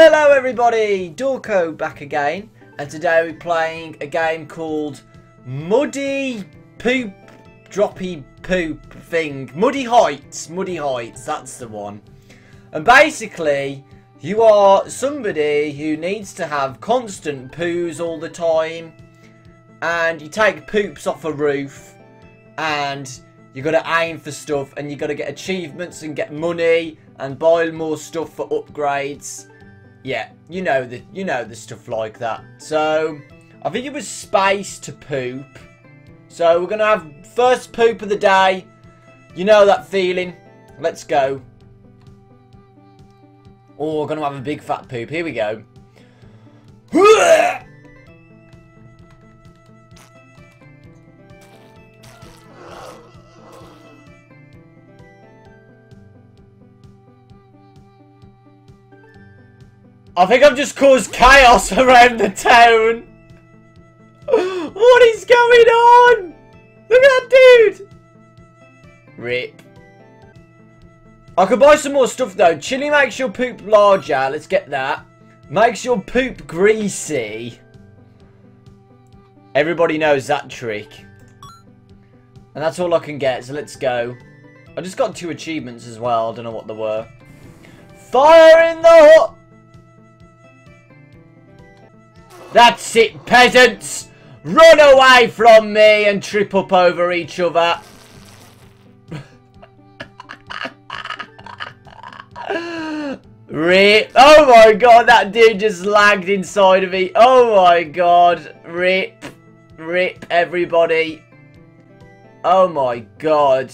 Hello everybody, Dawko back again, and today we're playing a game called Muddy Poop Droppy Poop thing. Muddy Heights, Muddy Heights, that's the one. And basically, you are somebody who needs to have constant poos all the time, and you take poops off a roof, and you got to aim for stuff, and you got to get achievements and get money, and buy more stuff for upgrades yeah, you know the you know the stuff like that. So I think it was space to poop. So we're gonna have first poop of the day. You know that feeling. Let's go. Oh, we're gonna have a big fat poop. Here we go. I think I've just caused chaos around the town. What is going on? Look at that dude. Rip. I could buy some more stuff though. Chili makes your poop larger. Let's get that. Makes your poop greasy. Everybody knows that trick. And that's all I can get, so let's go. I just got two achievements as well. I don't know what they were. Fire in the hut! That's it, peasants! Run away from me and trip up over each other. Rip. Oh my god, that dude just lagged inside of me. Oh my god. Rip. Rip, everybody. Oh my god.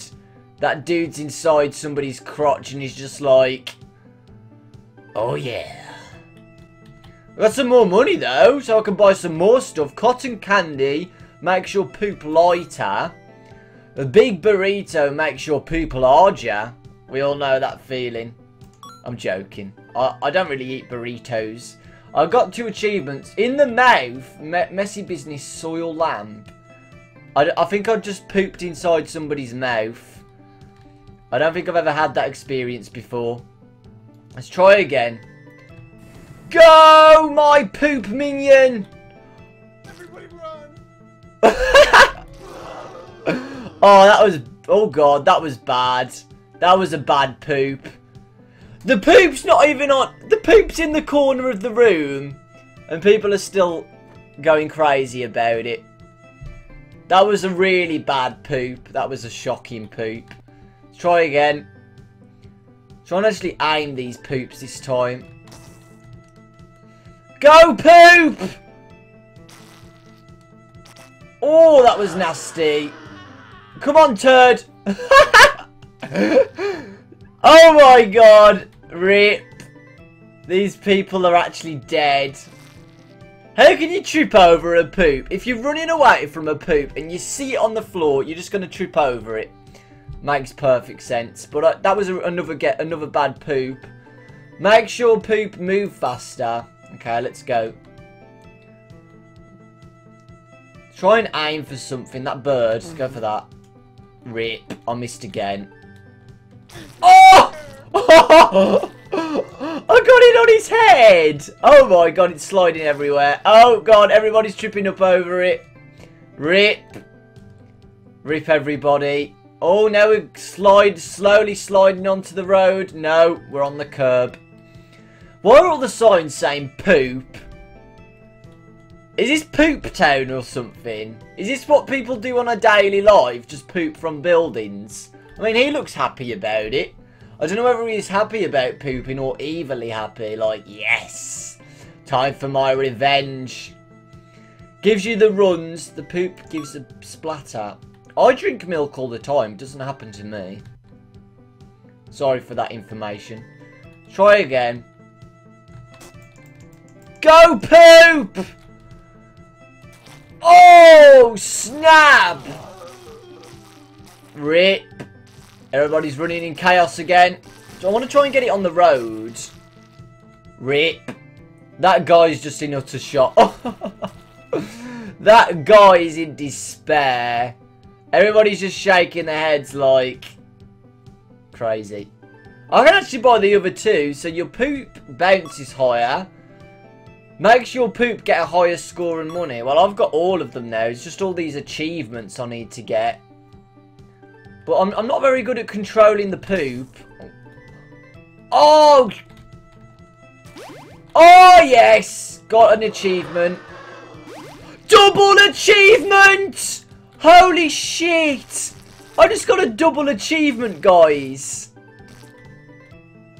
That dude's inside somebody's crotch and he's just like... Oh yeah. I got some more money though, so I can buy some more stuff. Cotton candy makes your poop lighter. A big burrito makes your poop larger. We all know that feeling. I'm joking. I, I don't really eat burritos. I got two achievements. In the mouth, me messy business soil lamp. I, I think I just pooped inside somebody's mouth. I don't think I've ever had that experience before. Let's try again. Go, my poop minion! Everybody run! oh, that was... Oh, God, that was bad. That was a bad poop. The poop's not even on... The poop's in the corner of the room. And people are still going crazy about it. That was a really bad poop. That was a shocking poop. Let's try again. Try and actually aim these poops this time. Go poop! Oh, that was nasty. Come on, turd. oh my god. Rip. These people are actually dead. How can you trip over a poop? If you're running away from a poop and you see it on the floor, you're just going to trip over it. Makes perfect sense. But uh, that was another get another bad poop. Make sure poop move faster. Okay, let's go. Try and aim for something. That bird. Go for that. Rip. I missed again. Oh! I got it on his head! Oh my god, it's sliding everywhere. Oh god, everybody's tripping up over it. Rip. Rip everybody. Oh, now we slide, slowly sliding onto the road. No, we're on the curb. Why are all the signs saying poop? Is this poop town or something? Is this what people do on a daily life? Just poop from buildings? I mean, he looks happy about it. I don't know whether he's happy about pooping or evilly happy. Like, yes! Time for my revenge. Gives you the runs. The poop gives a splatter. I drink milk all the time. Doesn't happen to me. Sorry for that information. Try again. Go poop! Oh, snap! Rip. Everybody's running in chaos again. So I want to try and get it on the road. Rip. That guy's just in utter shock. that guy is in despair. Everybody's just shaking their heads like crazy. I can actually buy the other two, so your poop bounces higher. Makes your poop get a higher score and money. Well, I've got all of them now. It's just all these achievements I need to get. But I'm, I'm not very good at controlling the poop. Oh! Oh, yes! Got an achievement. Double achievement! Holy shit! I just got a double achievement, guys.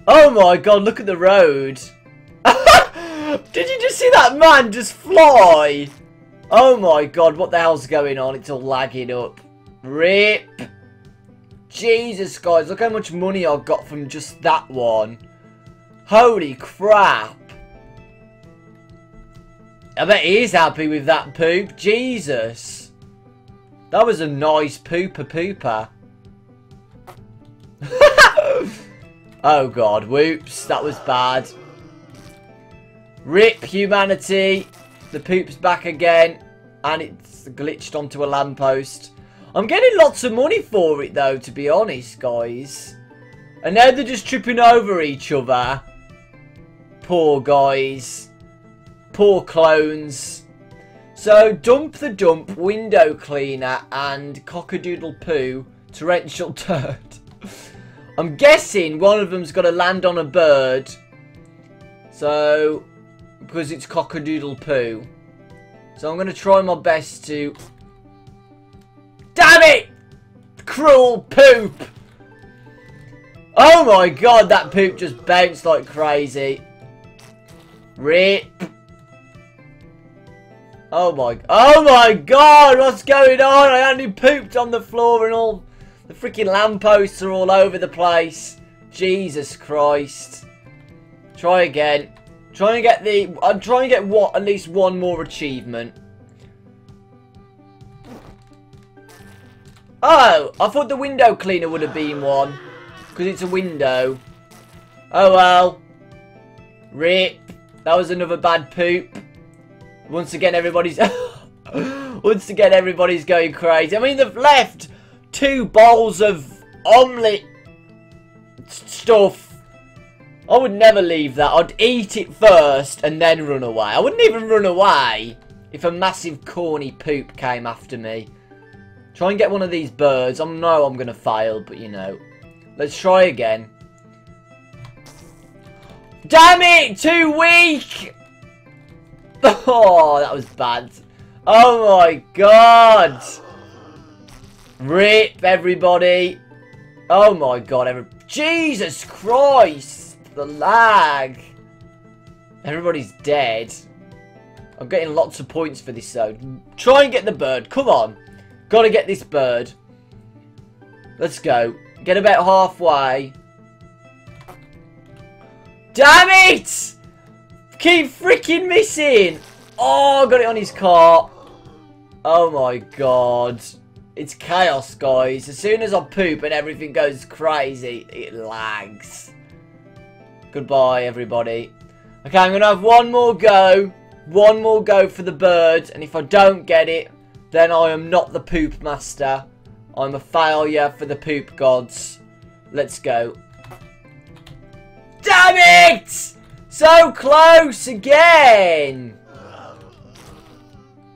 Oh my god, look at the road. See that man just fly? Oh my god, what the hell's going on? It's all lagging up. RIP. Jesus, guys, look how much money I got from just that one. Holy crap. I bet he's happy with that poop. Jesus. That was a nice pooper pooper. oh god, whoops, that was bad. RIP humanity. The poop's back again. And it's glitched onto a lamppost. I'm getting lots of money for it though, to be honest, guys. And now they're just tripping over each other. Poor guys. Poor clones. So, dump the dump, window cleaner, and cockadoodle poo, torrential turd. I'm guessing one of them's got to land on a bird. So, because it's cockadoodle poo. So I'm going to try my best to... Damn it! Cruel poop! Oh my god, that poop just bounced like crazy. RIP. Oh my... Oh my god, what's going on? I only pooped on the floor and all... The freaking lampposts are all over the place. Jesus Christ. Try again. Trying to get the... Uh, I'm trying to get what? At least one more achievement. Oh, I thought the window cleaner would have been one. Because it's a window. Oh well. RIP. That was another bad poop. Once again, everybody's... Once again, everybody's going crazy. I mean, they've left two bowls of omelette stuff I would never leave that. I'd eat it first and then run away. I wouldn't even run away if a massive corny poop came after me. Try and get one of these birds. I know I'm going to fail, but you know. Let's try again. Damn it! Too weak! Oh, that was bad. Oh my god! RIP, everybody. Oh my god, every Jesus Christ! The lag! Everybody's dead. I'm getting lots of points for this though. Try and get the bird. Come on. Gotta get this bird. Let's go. Get about halfway. Damn it! Keep freaking missing! Oh, got it on his car. Oh my god. It's chaos, guys. As soon as I poop and everything goes crazy, it lags. Goodbye, everybody. Okay, I'm going to have one more go. One more go for the bird. And if I don't get it, then I am not the poop master. I'm a failure for the poop gods. Let's go. Damn it! So close again!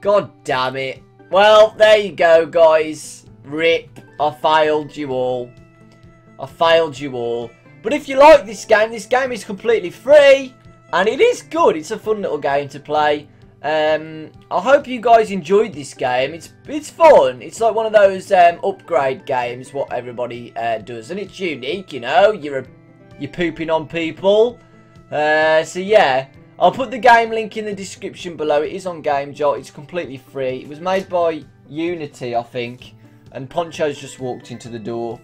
God damn it. Well, there you go, guys. RIP. I failed you all. I failed you all. But if you like this game, this game is completely free. And it is good. It's a fun little game to play. Um, I hope you guys enjoyed this game. It's it's fun. It's like one of those um, upgrade games, what everybody uh, does, and it's unique. You know, you're a, you're pooping on people. Uh, so yeah, I'll put the game link in the description below. It is on GameJolt. It's completely free. It was made by Unity, I think, and Poncho's just walked into the door.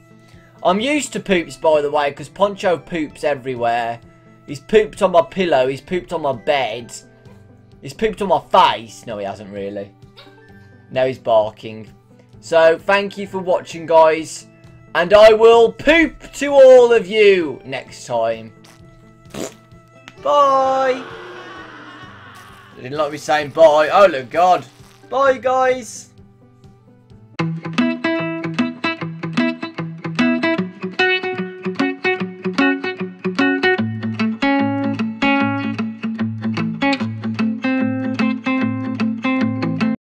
I'm used to poops, by the way, because Poncho poops everywhere. He's pooped on my pillow. He's pooped on my bed. He's pooped on my face. No, he hasn't really. Now he's barking. So, thank you for watching, guys. And I will poop to all of you next time. Bye. Didn't like me saying bye. Oh, look, God. Bye, guys.